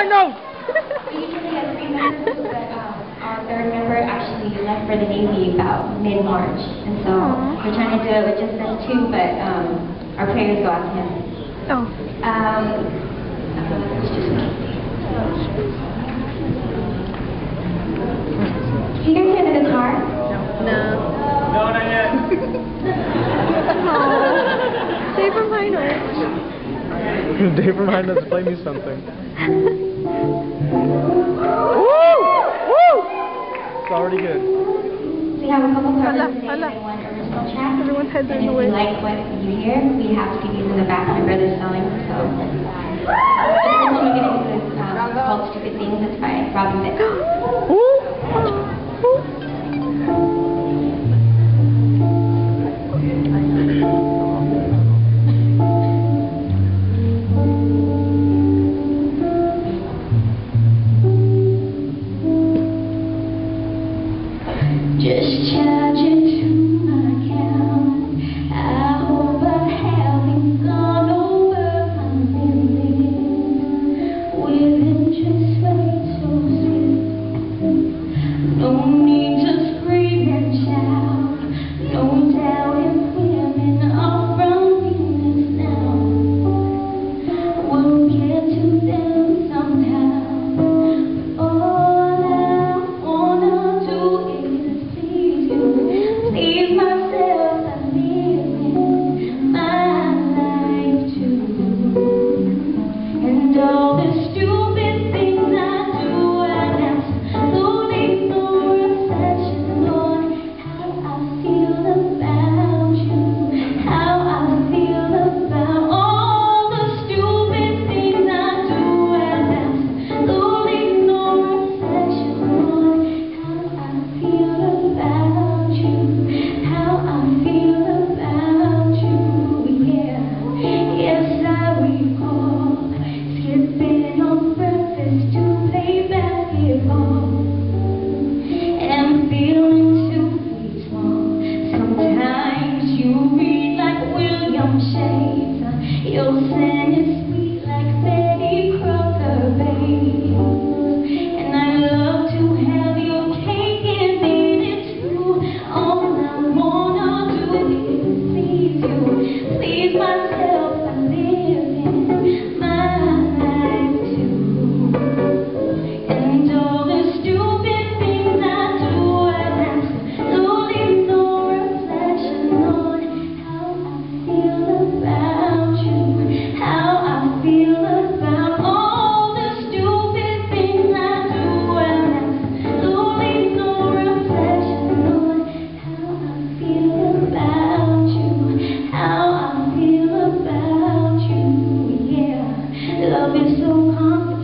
high note! We usually have three members, but um, our third member actually left for the Navy about mid-March. And so Aw. we're trying to do it with just us two, but um, our prayers go out to him. Oh. Um, uh, it's just me. Can you guys hear the guitar? No. No, not yet. Aw. Save from high notes. Dave from behind us, play me something. Woo! Woo! It's already good. We have a couple Hala, covers today hala. and one original track. Everyone's heads are And in if the way. you like what you hear, we have CDs in the back my brother's selling. So love is so complicated.